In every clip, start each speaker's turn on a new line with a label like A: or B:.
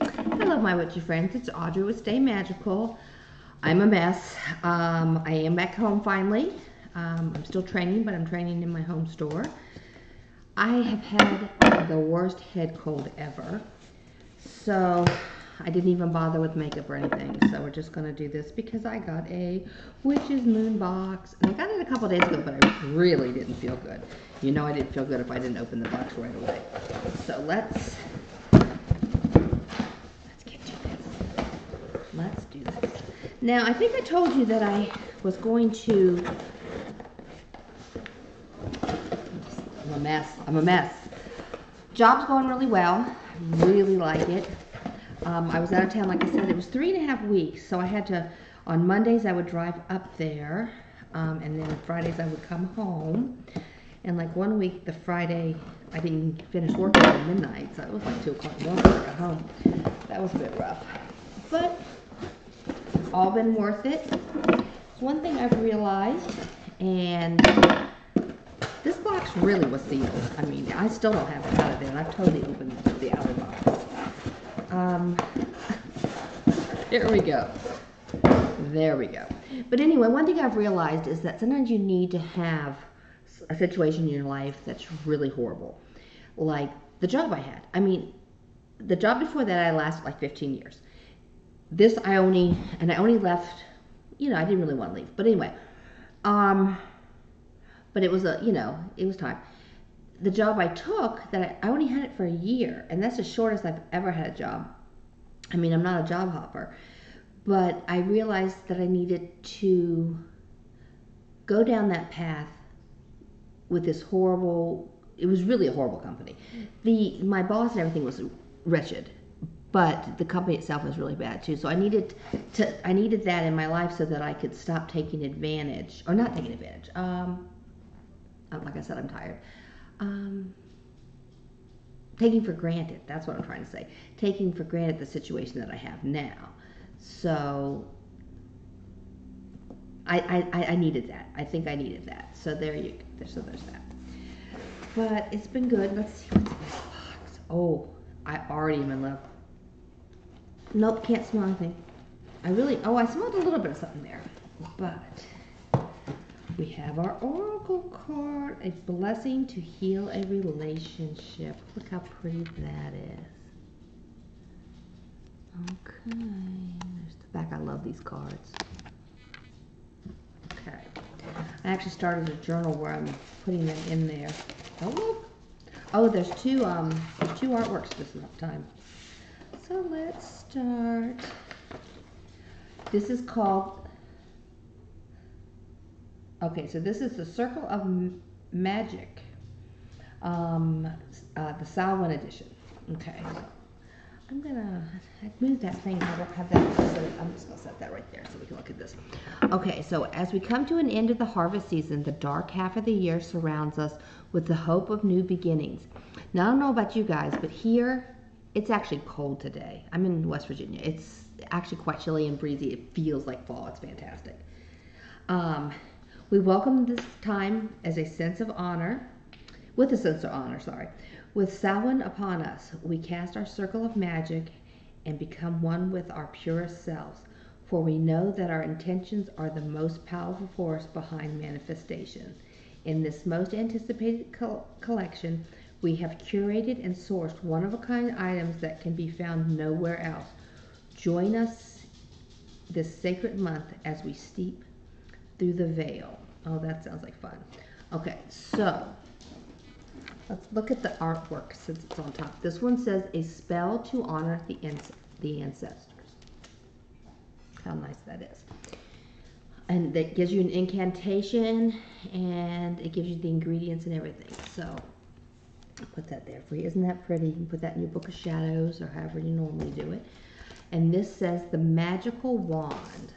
A: Hello, my witchy friends. It's Audrey with Stay Magickal. I'm a mess. Um, I am back home finally. Um, I'm still training, but I'm training in my home store. I have had the worst head cold ever. So I didn't even bother with makeup or anything. So we're just going to do this because I got a Witches Moon box. And I got it a couple days ago, but I really didn't feel good. You know I didn't feel good if I didn't open the box right away. So let's, let's get to this. Let's do this. Now, I think I told you that I was going to, I'm a mess, I'm a mess. Job's going really well. I really like it. Um, I was out of town, like I said, it was three and a half weeks, so I had to, on Mondays I would drive up there, um, and then Fridays I would come home. And like one week, the Friday, I didn't finish work until midnight, so it was like two o'clock in the morning got home. That was a bit rough, but all been worth it. One thing I've realized, and this box really was sealed. I mean, I still don't have it out of there, I've totally opened the outer box. Um, here we go. There we go. But anyway, one thing I've realized is that sometimes you need to have a situation in your life that's really horrible. Like the job I had. I mean, the job before that I lasted like 15 years. This I only, and I only left, you know, I didn't really want to leave. But anyway, um, but it was a, you know, it was time the job I took that I, I only had it for a year, and that's the shortest I've ever had a job. I mean, I'm not a job hopper, but I realized that I needed to go down that path with this horrible. It was really a horrible company. The my boss and everything was wretched, but the company itself was really bad too. So I needed to I needed that in my life so that I could stop taking advantage or not taking advantage. Um, like I said, I'm tired um, taking for granted. That's what I'm trying to say. Taking for granted the situation that I have now. So I, I, I needed that. I think I needed that. So there you go. So there's that. But it's been good. Let's see what's in this box. Oh, I already am in love. Nope, can't smell anything. I really, oh, I smelled a little bit of something there. But we have our oracle card, a blessing to heal a relationship. Look how pretty that is. Okay, there's the back. I love these cards. Okay, I actually started a journal where I'm putting them in there. Oh look! Oh, there's two um, there's two artworks this time. So let's start. This is called Okay, so this is the Circle of Magic, um, uh, the Samhain edition. Okay, I'm gonna move that thing. I don't have that. So I'm just gonna set that right there so we can look at this. Okay, so as we come to an end of the harvest season, the dark half of the year surrounds us with the hope of new beginnings. Now I don't know about you guys, but here it's actually cold today. I'm in West Virginia. It's actually quite chilly and breezy. It feels like fall. It's fantastic. Um, we welcome this time as a sense of honor, with a sense of honor, sorry. With Samhain upon us, we cast our circle of magic and become one with our purest selves, for we know that our intentions are the most powerful force behind manifestation. In this most anticipated co collection, we have curated and sourced one of a kind items that can be found nowhere else. Join us this sacred month as we steep through the veil. Oh, that sounds like fun. Okay, so let's look at the artwork since it's on top. This one says a spell to honor the, the ancestors. How nice that is. And that gives you an incantation and it gives you the ingredients and everything. So put that there for you. Isn't that pretty? You can put that in your book of shadows or however you normally do it. And this says the magical wand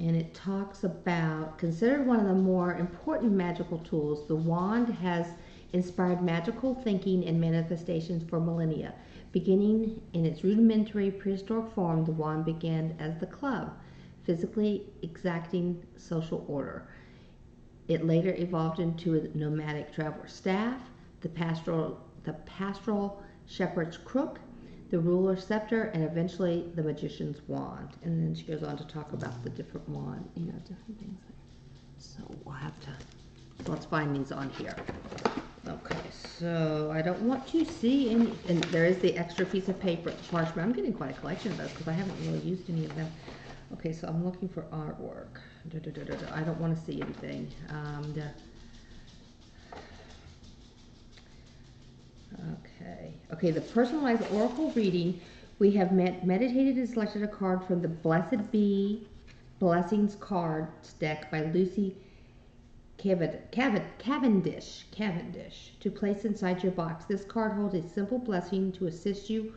A: and it talks about considered one of the more important magical tools. The wand has inspired magical thinking and manifestations for millennia. Beginning in its rudimentary prehistoric form, the wand began as the club, physically exacting social order. It later evolved into a nomadic traveler staff, the pastoral, the pastoral shepherd's crook, the ruler's scepter, and eventually the magician's wand. And then she goes on to talk about the different wand, you know, different things. So we'll have to, let's find these on here. Okay, so I don't want to see any, and there is the extra piece of paper, the parchment. I'm getting quite a collection of those because I haven't really used any of them. Okay, so I'm looking for artwork. Da, da, da. I don't want to see anything. Um, Okay. Okay, the personalized oracle reading. We have meditated and selected a card from the Blessed Be Blessings cards deck by Lucy Cavendish. Cavendish to place inside your box. This card holds a simple blessing to assist you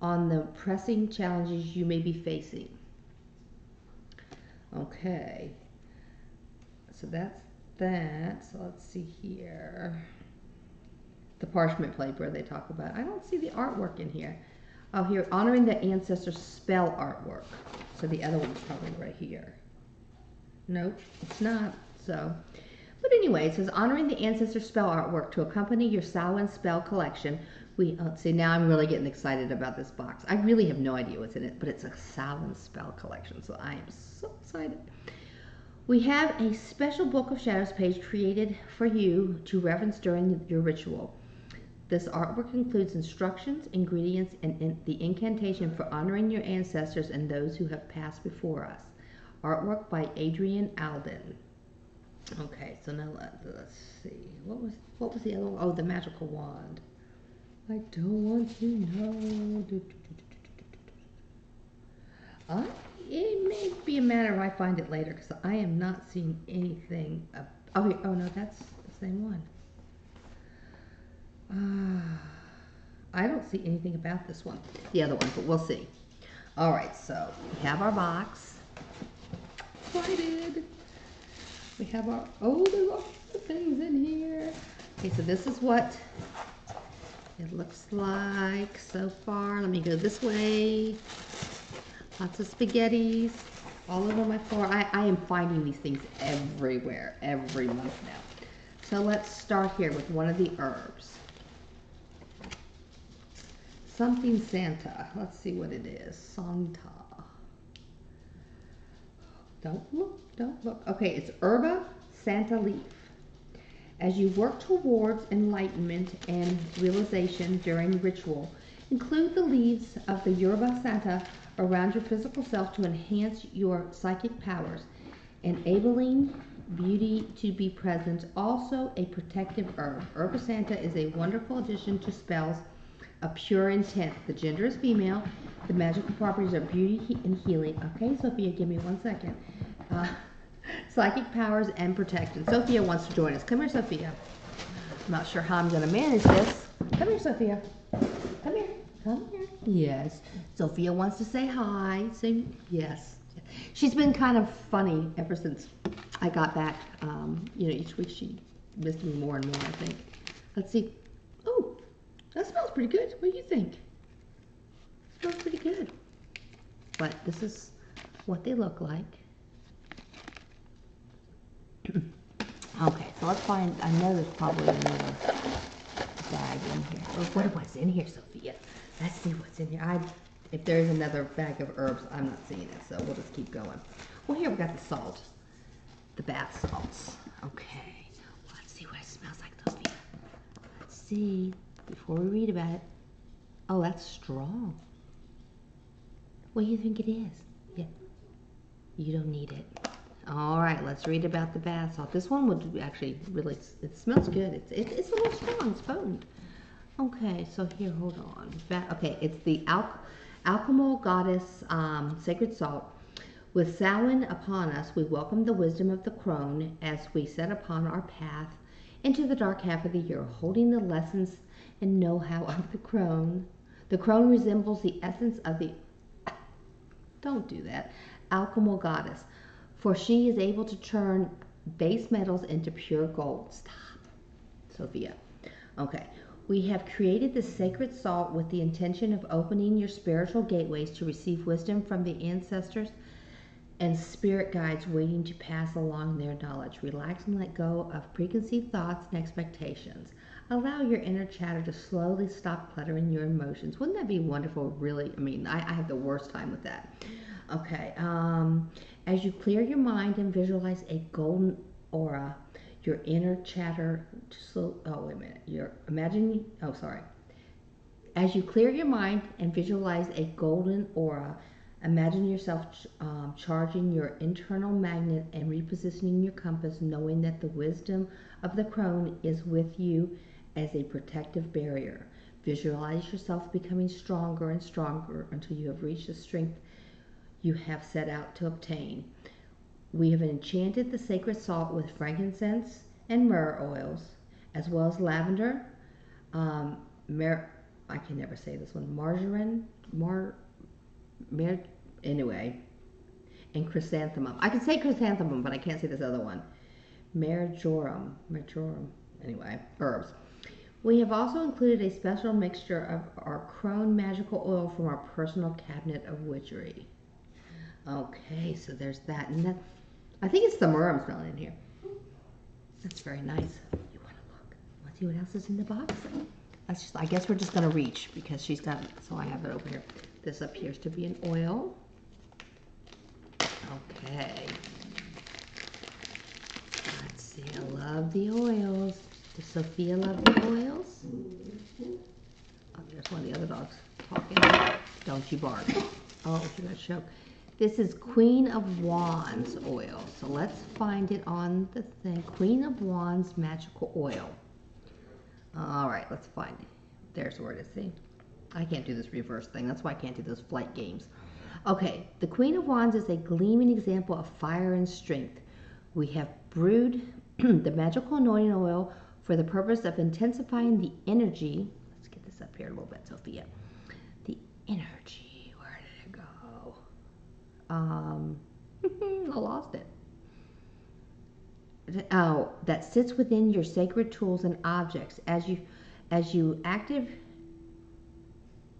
A: on the pressing challenges you may be facing. Okay. So that's that. So let's see here the parchment plate where they talk about. I don't see the artwork in here. Oh, here, honoring the ancestor spell artwork. So the other one's probably right here. Nope, it's not. So, but anyway, it says honoring the ancestor spell artwork to accompany your Samhain spell collection. We uh, see now I'm really getting excited about this box. I really have no idea what's in it, but it's a Samhain spell collection, so I am so excited. We have a special Book of Shadows page created for you to reference during your ritual. This artwork includes instructions, ingredients, and in the incantation for honoring your ancestors and those who have passed before us. Artwork by Adrian Alden. Okay, so now let, us see. What was what was the other? Oh, the magical wand. I don't want to know. I, it may be a matter of I find it later because I am not seeing anything. Of, oh, oh no, that's the same one. Uh, I don't see anything about this one, the other one, but we'll see. All right, so we have our box. Excited. We have our, oh, there's lots of things in here. Okay, so this is what it looks like so far. Let me go this way. Lots of spaghettis. All over my floor. I, I am finding these things everywhere, every month now. So let's start here with one of the herbs. Something Santa. Let's see what it is. Santa. Don't look, don't look. Okay, it's Herba Santa leaf. As you work towards enlightenment and realization during ritual, include the leaves of the Yerba Santa around your physical self to enhance your psychic powers, enabling beauty to be present. Also, a protective herb. Herba Santa is a wonderful addition to spells a pure intent. The gender is female. The magical properties are beauty and healing. Okay, Sophia, give me one second. Uh, psychic powers and protection. Sophia wants to join us. Come here, Sophia. I'm not sure how I'm going to manage this. Come here, Sophia. Come here. Come here. Yes. Sophia wants to say hi. Say yes. She's been kind of funny ever since I got back. Um, you know, each week she missed me more and more, I think. Let's see. Oh, that smells pretty good. What do you think? It smells pretty good. But this is what they look like. Okay, so let's find, I know there's probably another bag in here. Or what was in here, Sophia? Let's see what's in here. I, if there's another bag of herbs, I'm not seeing it, so we'll just keep going. Well, here we got the salt, the bath salts. Okay, well, let's see what it smells like, Sophia. Let's see before we read about it. Oh, that's strong. What do you think it is? Yeah. You don't need it. All right, let's read about the bath salt. This one would actually really, it smells good. It's, it, it's a little strong, it's potent. Okay, so here, hold on. Okay, it's the Al Alchemical Goddess um, Sacred Salt. With Samhain upon us, we welcome the wisdom of the crone as we set upon our path into the dark half of the year, holding the lessons and know-how of the crone. The crone resembles the essence of the don't do that alchemical goddess, for she is able to turn base metals into pure gold. Stop, Sophia. Okay, we have created the sacred salt with the intention of opening your spiritual gateways to receive wisdom from the ancestors and spirit guides waiting to pass along their knowledge. Relax and let go of preconceived thoughts and expectations. Allow your inner chatter to slowly stop cluttering your emotions. Wouldn't that be wonderful? Really, I mean, I, I have the worst time with that. Okay, um, as you clear your mind and visualize a golden aura, your inner chatter—just Slow, oh, wait a minute. Your imagine. Oh, sorry. As you clear your mind and visualize a golden aura, imagine yourself um, charging your internal magnet and repositioning your compass, knowing that the wisdom of the crone is with you as a protective barrier. Visualize yourself becoming stronger and stronger until you have reached the strength you have set out to obtain. We have enchanted the sacred salt with frankincense and myrrh oils, as well as lavender, um, mer- I can never say this one, margarine, mar, anyway, and chrysanthemum. I can say chrysanthemum, but I can't say this other one. Marjoram, marjoram, anyway, herbs. We have also included a special mixture of our crone magical oil from our personal cabinet of witchery. Okay, so there's that. And that, I think it's the myrrh I'm smelling in here. That's very nice. You want to look? Let's see what else is in the box. That's just, I guess we're just going to reach because she's got, so I have it over here. This appears to be an oil. Okay. Let's see, I love the oils. Does Sophia love the oils? Oh, there's one of the other dogs talking. Don't you bark. Oh, going to choke. This is Queen of Wands oil. So let's find it on the thing. Queen of Wands magical oil. All right, let's find it. There's where it is. See, I can't do this reverse thing. That's why I can't do those flight games. Okay, the Queen of Wands is a gleaming example of fire and strength. We have brewed the magical anointing oil for the purpose of intensifying the energy. Let's get this up here a little bit, Sophia. The energy um, I lost it. Oh, that sits within your sacred tools and objects as you as you active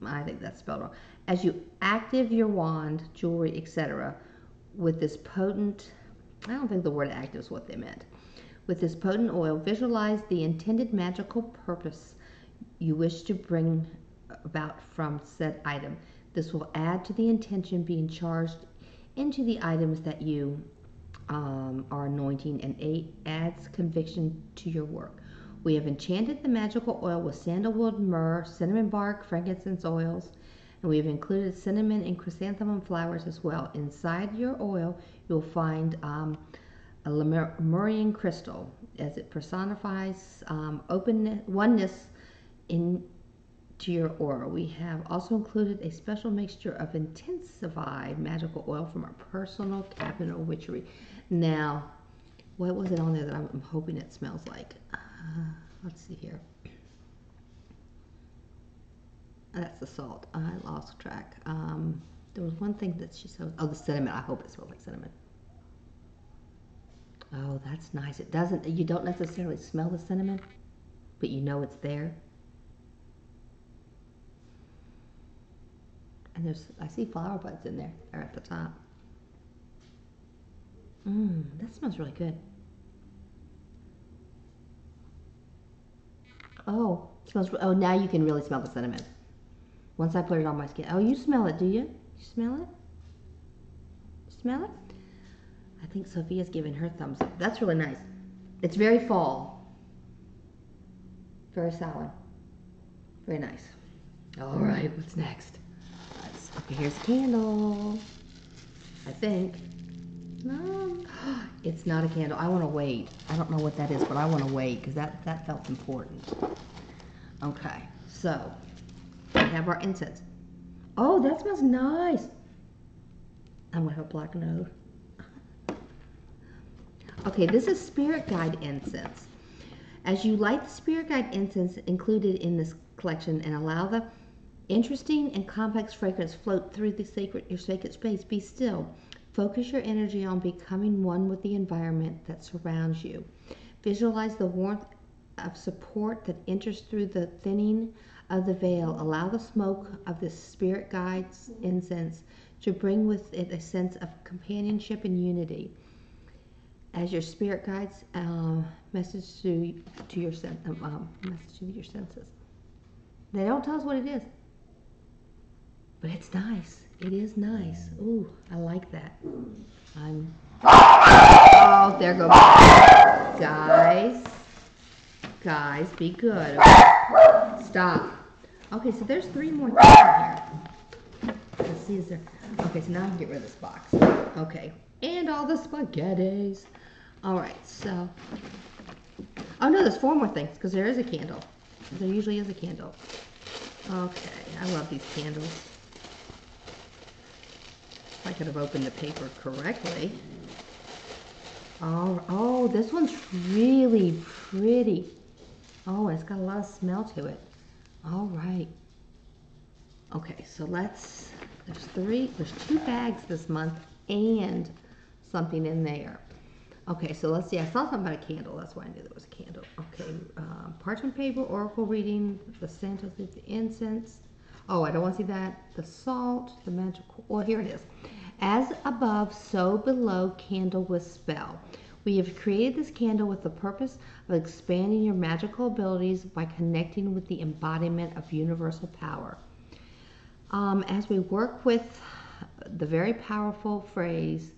A: I think that's spelled wrong. As you active your wand, jewelry, etc., with this potent I don't think the word active is what they meant. With this potent oil, visualize the intended magical purpose you wish to bring about from said item. This will add to the intention being charged into the items that you um, are anointing and eight adds conviction to your work. We have enchanted the magical oil with sandalwood, myrrh, cinnamon bark, frankincense oils, and we have included cinnamon and chrysanthemum flowers as well. Inside your oil, you'll find um, a Lemurian crystal as it personifies um, openness, oneness in to your aura. We have also included a special mixture of intensified magical oil from our personal cabinet of witchery. Now, what was it on there that I'm, hoping it smells like? Uh, let's see here. That's the salt. I lost track. Um, there was one thing that she said. Oh, the cinnamon. I hope it smells like cinnamon. Oh, that's nice. It doesn't. You don't necessarily smell the cinnamon, but you know it's there. And there's, I see flower buds in there. They're at the top. Mmm, that smells really good. Oh, smells, oh, now you can really smell the cinnamon. Once I put it on my skin. Oh, you smell it, do you? You smell it? Smell it? I think Sophia's giving her thumbs up. That's really nice. It's very fall. Very sour. Very nice. All right, what's next? Okay, here's a candle. I think. No, it's not a candle. I want to wait. I don't know what that is, but I want to wait because that, that felt important. Okay, so we have our incense. Oh, that smells nice. I'm going to have a black node. Okay, this is spirit guide incense. As you light the spirit guide incense included in this collection and allow the Interesting and complex fragrance float through the sacred your sacred space. Be still. Focus your energy on becoming one with the environment that surrounds you. Visualize the warmth of support that enters through the thinning of the veil. Allow the smoke of the spirit guide's incense to bring with it a sense of companionship and unity. as your spirit guides um, message to to your sen- um, message to your senses. They don't tell us what it is, but it's nice. It is nice. Ooh, I like that. I'm. Oh, there go. Guys, guys, be good. Stop. Okay, so there's three more things in here. Let's see, is there? Okay, so now I can get rid of this box. Okay, and all the spaghettis. All right, so. Oh no, there's four more things because there is a candle. There usually is a candle. Okay, I love these candles. I could have opened the paper correctly. Oh, oh, this one's really pretty. Oh, it's got a lot of smell to it. All right. Okay, so let's, there's three, there's two bags this month and something in there. Okay, so let's see, I saw something about a candle, that's why I knew there was a candle. Okay, um, parchment paper, oracle reading, the scent of the incense. Oh, I don't want to see that. The salt, the magical, well, here it is. As above, so below, candle with spell. We have created this candle with the purpose of expanding your magical abilities by connecting with the embodiment of universal power. Um, as we work with the very powerful phrase,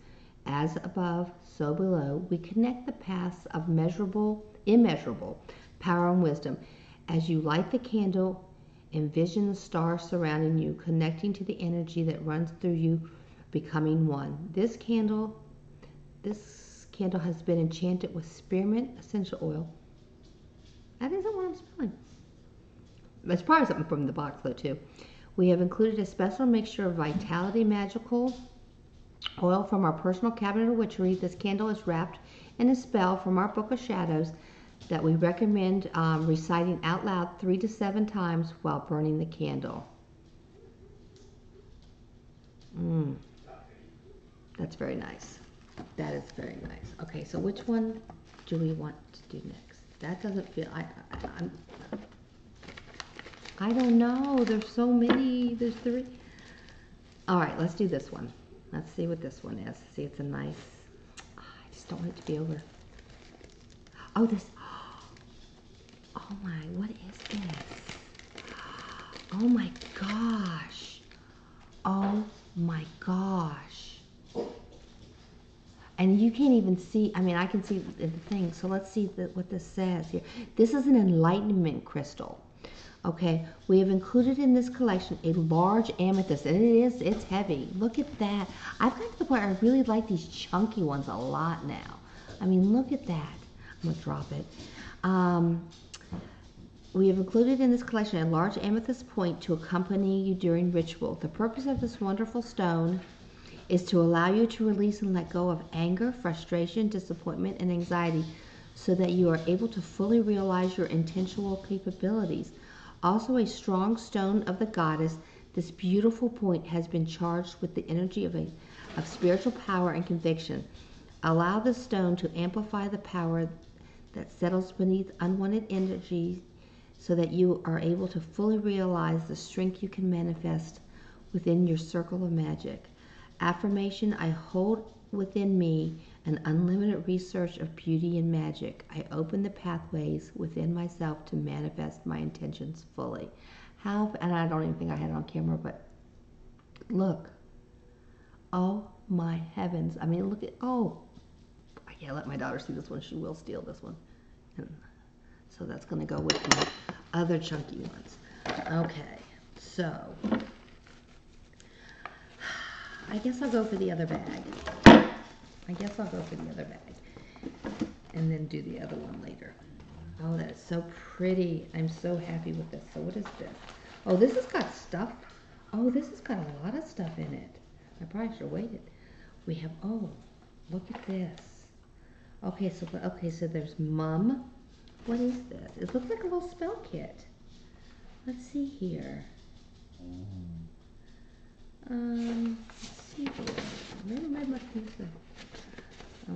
A: as above, so below, we connect the paths of measurable, immeasurable power and wisdom. As you light the candle, envision the stars surrounding you, connecting to the energy that runs through you, becoming one. This candle, this candle has been enchanted with spearmint essential oil. That isn't what I'm smelling. It's probably something from the box though too. We have included a special mixture of Vitality Magical oil from our personal cabinet of witchery. This candle is wrapped in a spell from our Book of Shadows that we recommend um, reciting out loud three to seven times while burning the candle. Mm. That's very nice. That is very nice. Okay, so which one do we want to do next? That doesn't feel. I, I I'm. I don't know. There's so many. There's three. All right, let's do this one. Let's see what this one is. See, it's a nice. I just don't want it to be over. Oh, this. Oh my, what is this? Oh my gosh. Oh my gosh. And you can't even see, I mean, I can see the thing. So let's see the, what this says here. This is an enlightenment crystal. Okay, we have included in this collection a large amethyst, and it is, it's heavy. Look at that. I've got to the point I really like these chunky ones a lot now. I mean, look at that. I'm gonna drop it. Um, we have included in this collection a large amethyst point to accompany you during ritual. The purpose of this wonderful stone is to allow you to release and let go of anger, frustration, disappointment, and anxiety so that you are able to fully realize your intentional capabilities. Also, a strong stone of the goddess, this beautiful point has been charged with the energy of, a, of spiritual power and conviction. Allow the stone to amplify the power that settles beneath unwanted energy so that you are able to fully realize the strength you can manifest within your circle of magic. Affirmation I hold within me an unlimited research of beauty and magic. I open the pathways within myself to manifest my intentions fully. How, and I don't even think I had it on camera, but look. Oh my heavens. I mean, look at, oh, I can't let my daughter see this one. She will steal this one. And so that's going to go with my other chunky ones. Okay, so I guess I'll go for the other bag. I guess I'll go for the other bag and then do the other one later. Oh, that is so pretty. I'm so happy with this. So what is this? Oh, this has got stuff. Oh, this has got a lot of stuff in it. I probably should have waited. We have, oh, look at this. Okay, so, okay, so there's mum. What is this? It looks like a little spell kit. Let's see here. Um,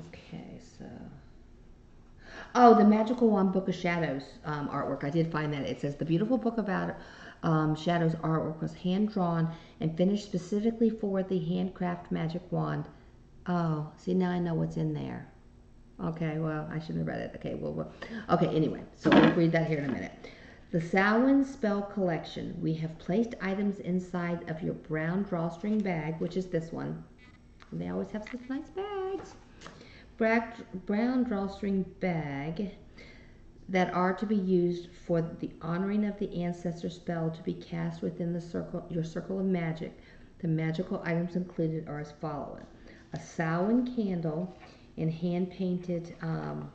A: Okay, so. Oh, the Magical Wand Book of Shadows um, artwork. I did find that. It says the beautiful book about um, Shadows artwork was hand drawn and finished specifically for the handcraft magic wand. Oh, see, now I know what's in there. Okay, well, I shouldn't have read it. Okay, well, well okay, anyway, so we'll read that here in a minute. The Samhain Spell Collection. We have placed items inside of your brown drawstring bag, which is this one. They always have such nice bags. Brown drawstring bag that are to be used for the honoring of the ancestor spell to be cast within the circle your circle of magic. The magical items included are as follows: a Samhain candle in hand painted. Um,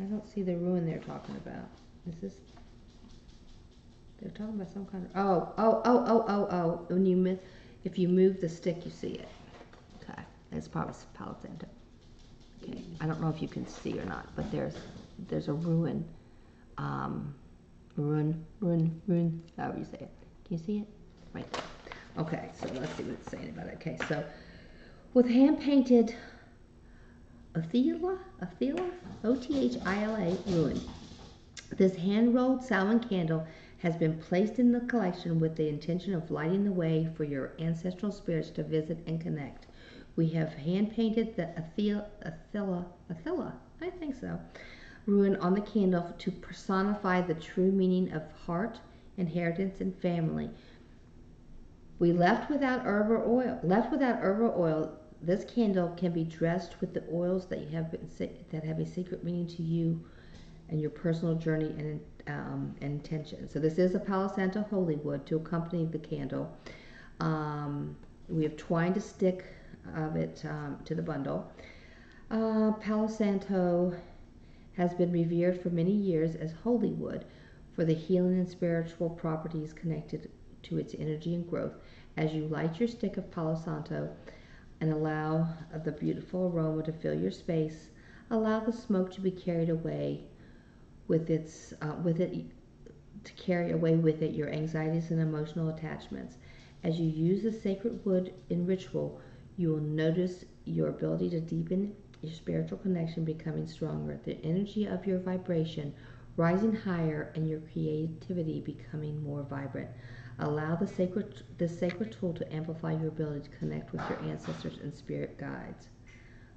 A: I don't see the ruin they're talking about. Is this? They're talking about some kind of. Oh, oh, oh, oh, oh, oh. When you miss, if you move the stick, you see it. Okay, it's probably Santo. Okay, I don't know if you can see or not, but there's there's a ruin, um, ruin, ruin, ruin. However you say it. Can you see it? Right. There. Okay, so let's see what it's saying about it. Okay, so with hand painted Othila, Othila, O-T-H-I-L-A, ruin. This hand-rolled Samhain candle has been placed in the collection with the intention of lighting the way for your ancestral spirits to visit and connect. We have hand-painted the Athila, Athila, Athila, I think so, ruin on the candle to personify the true meaning of heart, inheritance, and family. We left without herb or oil. Left without herb or oil, this candle can be dressed with the oils that you have been, that have a secret meaning to you and your personal journey and, um, intention. So this is a Palo Santo holy wood to accompany the candle. Um, we have twined a stick of it um, to the bundle. Uh, Palo Santo has been revered for many years as holy wood for the healing and spiritual properties connected to its energy and growth. As you light your stick of Palo Santo and allow the beautiful aroma to fill your space, allow the smoke to be carried away with its uh, with it to carry away with it your anxieties and emotional attachments. As you use the sacred wood in ritual, you will notice your ability to deepen your spiritual connection becoming stronger, the energy of your vibration rising higher, and your creativity becoming more vibrant. Allow the sacred, this sacred tool to amplify your ability to connect with your ancestors and spirit guides.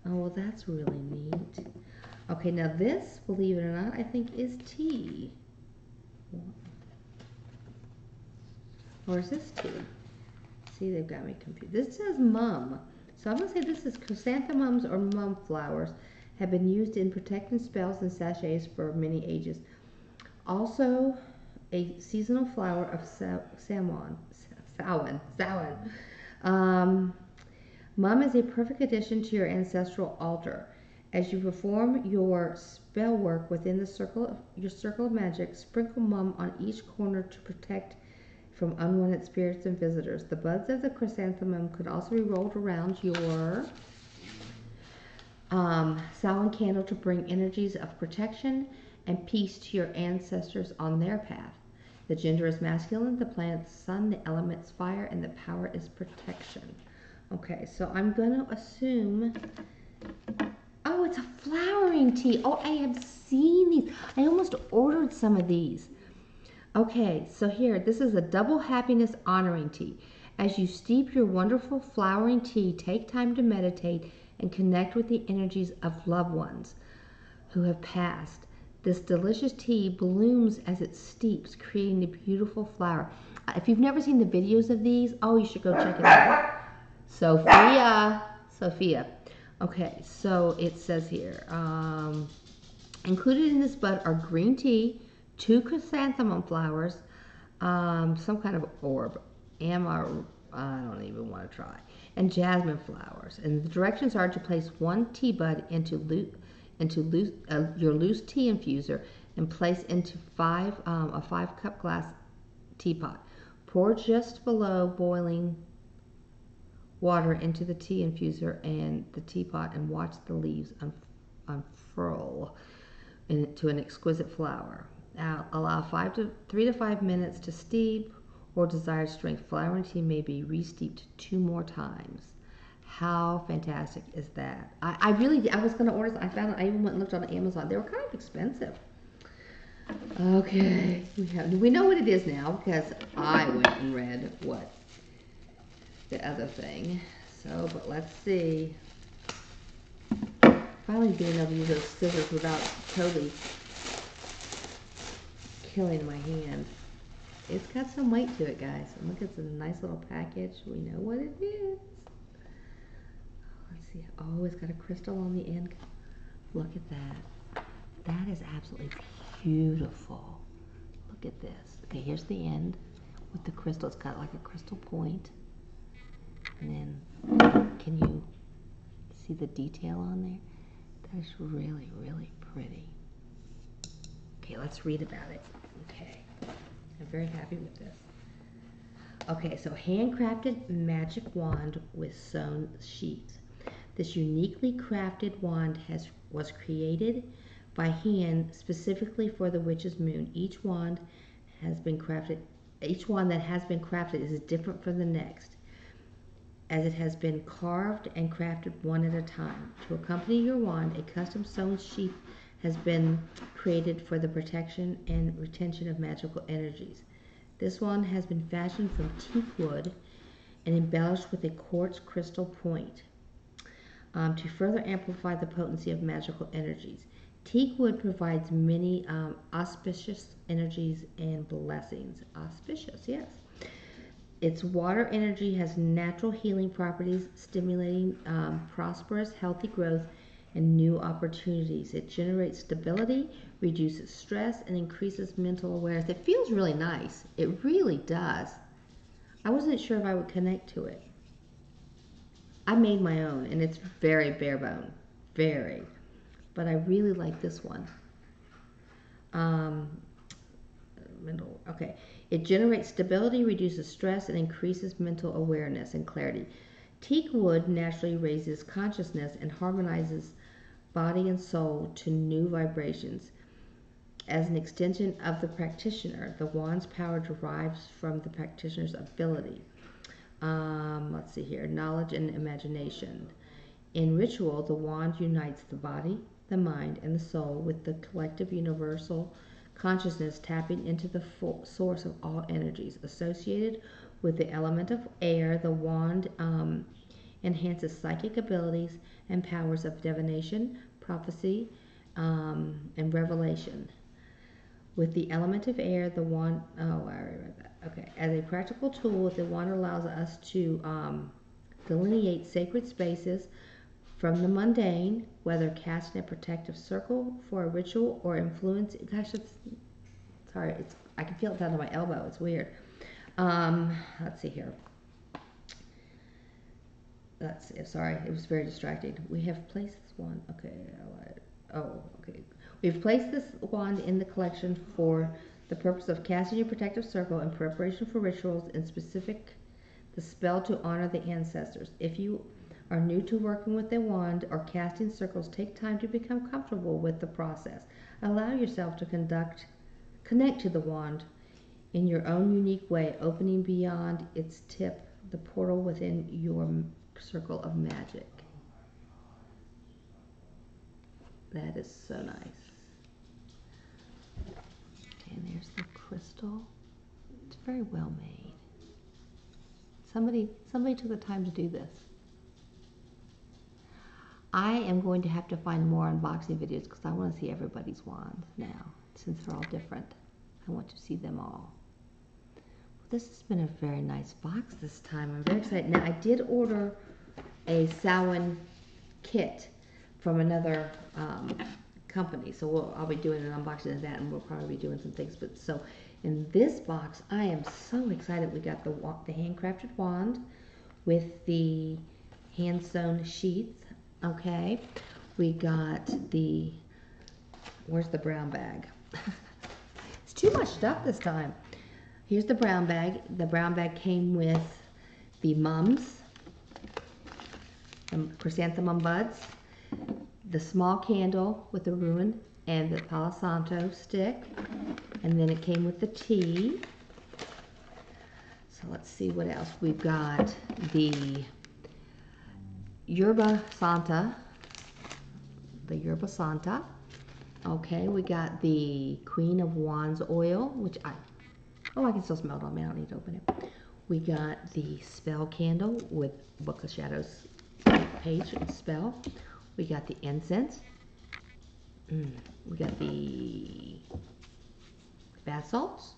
A: Oh, well, that's really neat. Okay, now this, believe it or not, I think is tea. Or is this tea? See, they've got me confused. This says mum. So I'm going to say this is chrysanthemums or mum flowers have been used in protecting spells and sachets for many ages. Also, a seasonal flower of salmon, Samhain, Samhain. Um, Mum is a perfect addition to your ancestral altar. As you perform your spell work within the circle of your circle of magic, sprinkle Mum on each corner to protect from unwanted spirits and visitors. The buds of the chrysanthemum could also be rolled around your um, Samhain candle to bring energies of protection and peace to your ancestors on their path. The gender is masculine, the planet's sun, the element's fire, and the power is protection. Okay, so I'm going to assume. Oh, it's a flowering tea. Oh, I have seen these. I almost ordered some of these. Okay, so here, this is a double happiness honoring tea. As you steep your wonderful flowering tea, take time to meditate and connect with the energies of loved ones who have passed. This delicious tea blooms as it steeps, creating a beautiful flower. Uh, if you've never seen the videos of these, oh, you should go check it out. Sophia, Sophia. Okay, so it says here, um, included in this bud are green tea, two chrysanthemum flowers, um, some kind of orb, amar, I don't even want to try, and jasmine flowers. And the directions are to place one tea bud into into loose, uh, your loose tea infuser and place into five um, a five cup glass teapot. Pour just below boiling water into the tea infuser and the teapot and watch the leaves unfurl into an exquisite flower. Now, allow five to three to five minutes to steep or desired strength. Flowering tea may be re-steeped two more times. How fantastic is that? I, I really, I was going to order, I found, I even went and looked on Amazon. They were kind of expensive. Okay, we have, we know what it is now because I went and read what the other thing. So, but let's see. Finally being able to use those scissors without totally killing my hand. It's got some weight to it, guys. And look, it's a nice little package. We know what it is. See. Oh, it's got a crystal on the end. Look at that. That is absolutely beautiful. Look at this. Okay, here's the end with the crystal. It's got like a crystal point. And then, can you see the detail on there? That is really, really pretty. Okay, let's read about it. Okay, I'm very happy with this. Okay, so handcrafted magic wand with sewn sheaths. This uniquely crafted wand has was created by hand specifically for the Witches Moon. Each wand has been crafted each one that has been crafted is different from the next as it has been carved and crafted one at a time. To accompany your wand, a custom sewn sheath has been created for the protection and retention of magical energies. This wand has been fashioned from teak wood and embellished with a quartz crystal point um, to further amplify the potency of magical energies. Teak wood provides many um, auspicious energies and blessings. Auspicious, yes. Its water energy has natural healing properties, stimulating um, prosperous, healthy growth and new opportunities. It generates stability, reduces stress, and increases mental awareness. It feels really nice. It really does. I wasn't sure if I would connect to it. I made my own, and it's very bare bone. Very. But I really like this one. Um, mental, okay. It generates stability, reduces stress, and increases mental awareness and clarity. Teak wood naturally raises consciousness and harmonizes body and soul to new vibrations. As an extension of the practitioner, the wand's power derives from the practitioner's ability. Um, let's see here knowledge and imagination. In ritual, the wand unites the body, the mind, and the soul with the collective universal consciousness tapping into the source of all energies associated with the element of air. The wand um, enhances psychic abilities and powers of divination, prophecy, um, and revelation. With the element of air, the wand, oh, I already read that. Okay. As a practical tool, the wand allows us to um, delineate sacred spaces from the mundane, whether casting a protective circle for a ritual or influence. Gosh, it's sorry, it's I can feel it down to my elbow. It's weird. Um, let's see here. See. Sorry, it was very distracting. We have placed this one. Okay. Oh, okay. We've placed this wand in the collection for the purpose of casting your protective circle in preparation for rituals and specific the spell to honor the ancestors. If you are new to working with a wand or casting circles, take time to become comfortable with the process. Allow yourself to conduct, connect to the wand in your own unique way, opening beyond its tip the portal within your circle of magic. That is so nice. And there's the crystal. It's very well made. Somebody somebody took the time to do this. I am going to have to find more unboxing videos because I want to see everybody's wand now, since they're all different. I want to see them all. Well, this has been a very nice box this time. I'm very excited. Now, I did order a Samhain kit from another um, company, so we'll, I'll be doing an unboxing of that, and we'll probably be doing some things. But so, in this box, I am so excited. We got the the handcrafted wand with the hand sewn sheath Okay, we got the, where's the brown bag? it's too much stuff this time. Here's the brown bag. The brown bag came with the mums, the chrysanthemum buds, the small candle with the ruin and the Palo Santo stick, and then it came with the tea. So let's see what else. We've got the Yerba Santa, the Yerba Santa. Okay, we got the Queen of Wands oil, which I, oh, I can still smell it on me. I don't need to open it. We got the spell candle with Book of Shadows page spell. We got the incense. Mm, we got the bath salts.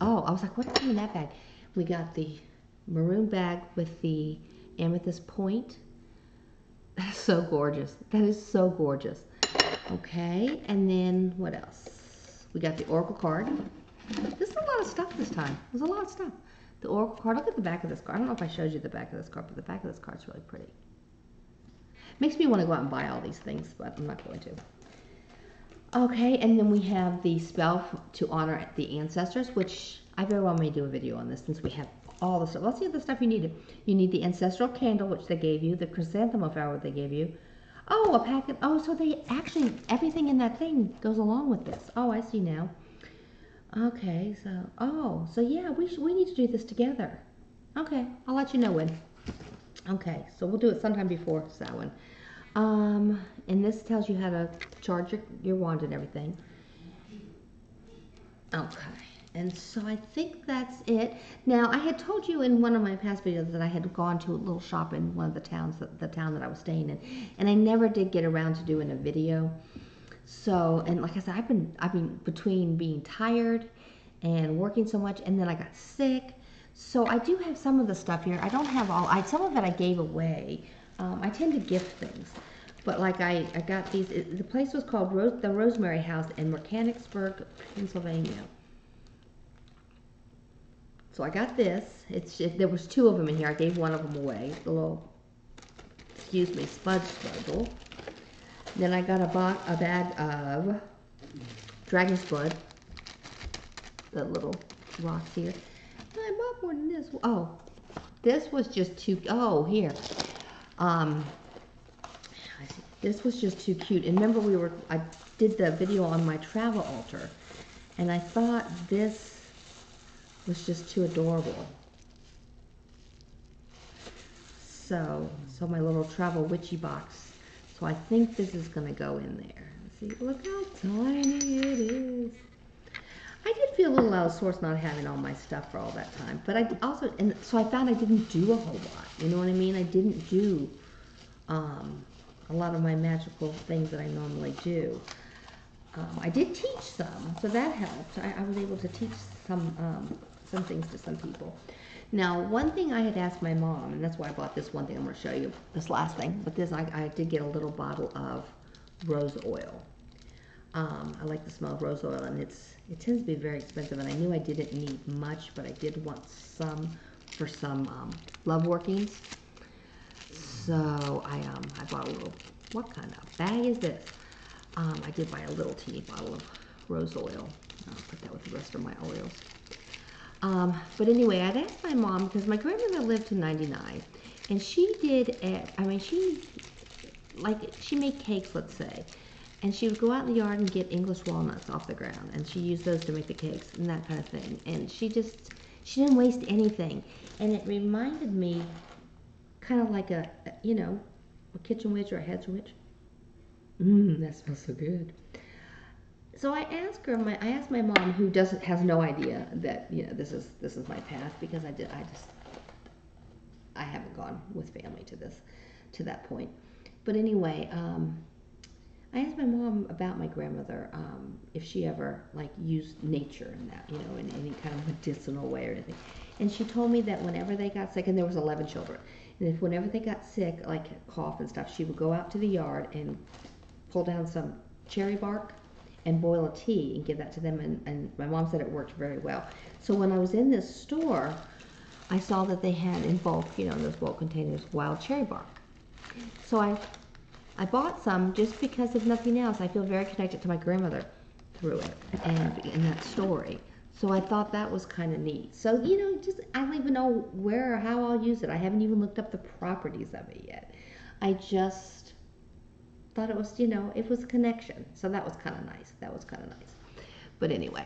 A: Oh, I was like, what's in that bag? We got the maroon bag with the amethyst point. That's so gorgeous. That is so gorgeous. Okay, and then what else? We got the oracle card. This is a lot of stuff this time. There's a lot of stuff. The oracle card. Look at the back of this card. I don't know if I showed you the back of this card, but the back of this card is really pretty. Makes me want to go out and buy all these things, but I'm not going to. Okay, and then we have the spell to honor the ancestors, which I very well may do a video on this since we have all the stuff. Let's see the stuff you needed. You need the ancestral candle, which they gave you, the chrysanthemum flower they gave you. Oh, a packet. Oh, so they actually, everything in that thing goes along with this. Oh, I see now. Okay, so, oh, so yeah, we, we need to do this together. Okay, I'll let you know when. Okay, so we'll do it sometime before Samhain. Um, and this tells you how to charge your, your wand and everything. Okay, and so I think that's it. Now, I had told you in one of my past videos that I had gone to a little shop in one of the towns, the town that I was staying in, and I never did get around to doing a video. So, and like I said, I've been, I've been between being tired and working so much, and then I got sick. So I do have some of the stuff here. I don't have all, I, some of it I gave away. Um, I tend to gift things. But like I, I got these, it, the place was called the Rosemary House in Mechanicsburg, Pennsylvania. So I got this. It's it, there was two of them in here. I gave one of them away. The little, excuse me, spudge puzzle. Then I got a, bo a bag of dragon's blood. The little rocks here. And I bought more than this. Oh, this was just too. Oh, here. Um, this was just too cute. And remember, we were. I did the video on my travel altar, and I thought this was just too adorable. So, so my little travel witchy box. So I think this is to go in there. See, look how tiny it is. I did feel a little out of sorts not having all my stuff for all that time. But I also, and so I found I didn't do a whole lot. You know what I mean? I didn't do um, a lot of my magical things that I normally do. Um, I did teach some, so that helped. I, I was able to teach some um, some things to some people. Now, one thing I had asked my mom, and that's why I bought this one thing. I'm going to show you this last thing. But this, I, I did get a little bottle of rose oil. Um, I like the smell of rose oil, and it's it tends to be very expensive. And I knew I didn't need much, but I did want some for some um, love workings. So I um I bought a little. What kind of bag is this? Um, I did buy a little teeny bottle of rose oil. I'll put that with the rest of my oils. Um, but anyway, I'd asked my mom because my grandmother lived to 99, and she did. A, I mean, she like she made cakes, let's say, and she would go out in the yard and get English walnuts off the ground, and she used those to make the cakes and that kind of thing. And she just she didn't waste anything, and it reminded me kind of like a you know a kitchen witch or a hedge witch. Mmm, that smells so good so I asked her, my, I asked my mom, who doesn't has no idea that you know this is this is my path because I did I just I haven't gone with family to this to that point. But anyway, um, I asked my mom about my grandmother um, if she ever like used nature in that you know in any kind of medicinal way or anything, and she told me that whenever they got sick, and there was 11 children, and if whenever they got sick, like cough and stuff, she would go out to the yard and pull down some cherry bark and boil a tea and give that to them. And, and my mom said it worked very well. So when I was in this store, I saw that they had in bulk, you know, in those bulk containers, wild cherry bark. So I, I bought some just because if nothing else, I feel very connected to my grandmother through it and in that story. So I thought that was kind of neat. So, you know, just I don't even know where or how I'll use it. I haven't even looked up the properties of it yet. I just thought it was, you know, it was a connection. So that was kind of nice. That was kind of nice. But anyway,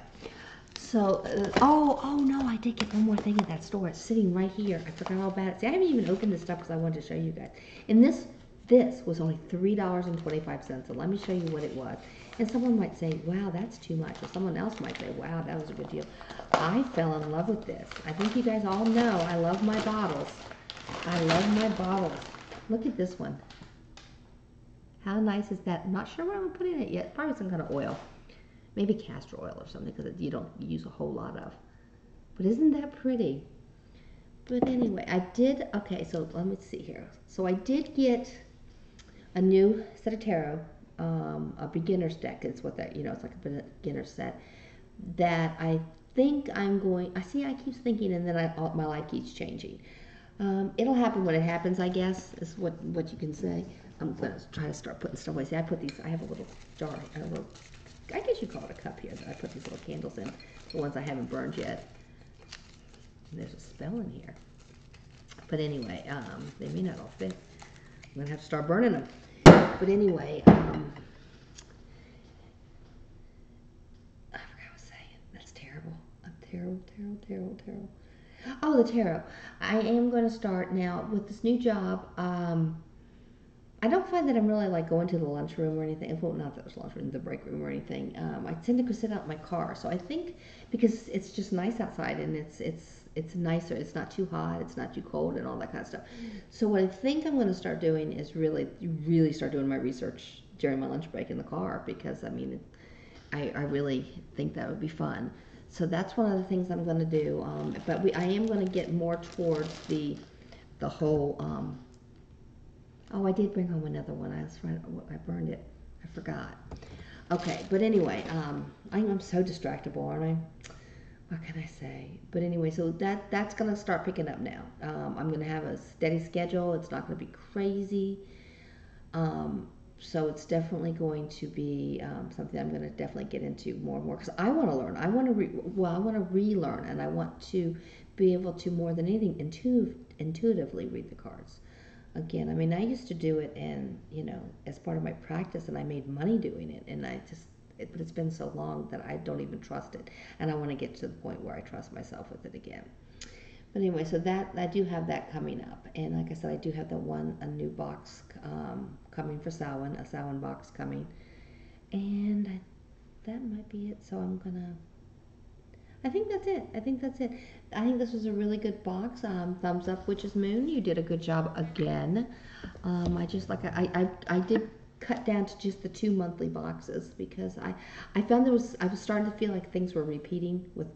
A: so, uh, oh, oh no, I did get one more thing at that store. It's sitting right here. I forgot all about it. See, I haven't even opened this stuff because I wanted to show you guys. And this This was only $3.25, and let me show you what it was. And someone might say, wow, that's too much. Or someone else might say, wow, that was a good deal. I fell in love with this. I think you guys all know I love my bottles. I love my bottles. Look at this one. How nice is that? I'm not sure what I'm going to put in it yet. Probably some kind of oil. Maybe castor oil or something because you don't use a whole lot of. But isn't that pretty? But anyway, I did, okay, so let me see here. So I did get a new set of tarot, um, a beginner's deck is what that, you know, it's like a beginner set that I think I'm going, I see I keep thinking and then I, my life keeps changing. Um, it'll happen when it happens, I guess, is what, what you can say. I'm going to try to start putting stuff away. See, I put these, I have a little jar, a little, I guess you call it a cup here that I put these little candles in, the ones I haven't burned yet. And there's a spell in here. But anyway, um, they may not all fit. I'm going to have to start burning them. But anyway, um, I forgot what I was saying. That's terrible. I'm terrible, terrible, terrible, terrible. Oh, the tarot. I am going to start now with this new job. Um, I don't find that I'm really like going to the lunchroom or anything. Well, not the lunchroom, the break room or anything. Um, I tend to go sit out in my car. So I think because it's just nice outside and it's it's it's nicer. It's not too hot. It's not too cold and all that kind of stuff. So what I think I'm going to start doing is really really start doing my research during my lunch break in the car because I mean, I I really think that would be fun. So that's one of the things I'm going to do. Um, but we, I am going to get more towards the, the whole. Um, oh, I did bring home another one. I was. I burned it. I forgot. Okay, but anyway, um, I, I'm so distractible, aren't I? What can I say? But anyway, so that that's going to start picking up now. Um, I'm going to have a steady schedule. It's not to be crazy. Um, so it's definitely going to be um, something I'm going to definitely get into more and more because I want to learn. I want to re- well, I want to relearn, and I want to be able to more than anything intuitive, intuitively read the cards. Again, I mean, I used to do it, and you know, as part of my practice, and I made money doing it, and I just. It, but it's been so long that I don't even trust it, and I want to get to the point where I trust myself with it again. But anyway, so that I do have that coming up, and like I said, I do have the one a new box um, coming for Samhain, a Samhain box coming, and I, that might be it. So I'm gonna. I think that's it. I think that's it. I think this was a really good box. Um, thumbs up, Witches Moon. You did a good job again. Um, I just like I, I I did cut down to just the two monthly boxes because I I found there was I was starting to feel like things were repeating with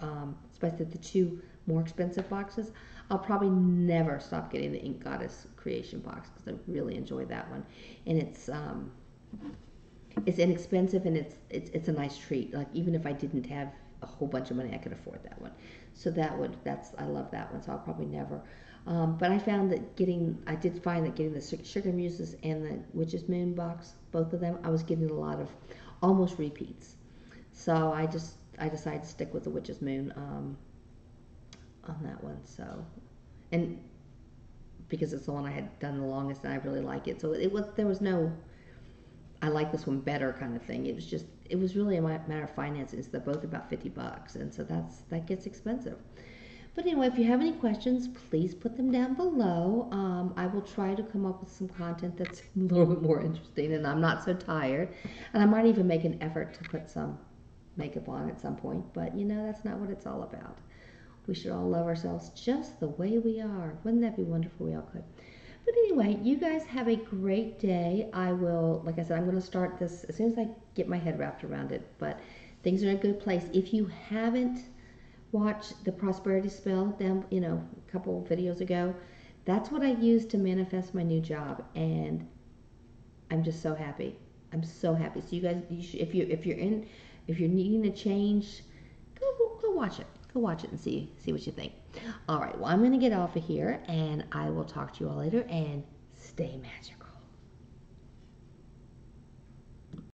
A: um, especially the two more expensive boxes. I'll probably never stop getting the Inked Goddess Creation box because I really enjoy that one, and it's um, it's inexpensive and it's, it's it's a nice treat. Like even if I didn't have a whole bunch of money, I could afford that one. So that would that's I love that one. So I'll probably never. Um, but I found that getting I did find that getting the Sugar Muses and the Witches Moon box, both of them, I was getting a lot of almost repeats. So I just I decided to stick with the Witches Moon. Um, on that one. So, and because it's the one I had done the longest and I really like it. So it was there was no I like this one better kind of thing. It was just it was really a matter of finances. They're both about 50 bucks and so that's that gets expensive. But anyway, if you have any questions, please put them down below. Um, I will try to come up with some content that's a little bit more interesting and I'm not so tired. And I might even make an effort to put some makeup on at some point, but you know, that's not what it's all about. We should all love ourselves just the way we are. Wouldn't that be wonderful? We all could. But anyway, you guys have a great day. I will, like I said, I'm going to start this as soon as I get my head wrapped around it. But things are in a good place. If you haven't watched the prosperity spell down, you know, a couple videos ago, that's what I used to manifest my new job, and I'm just so happy. I'm so happy. So you guys, you should, if you if you're in, if you're needing a change, go go watch it go watch it and see see what you think. All right, well, I'm to get off of here, and I will talk to you all later, and stay magical.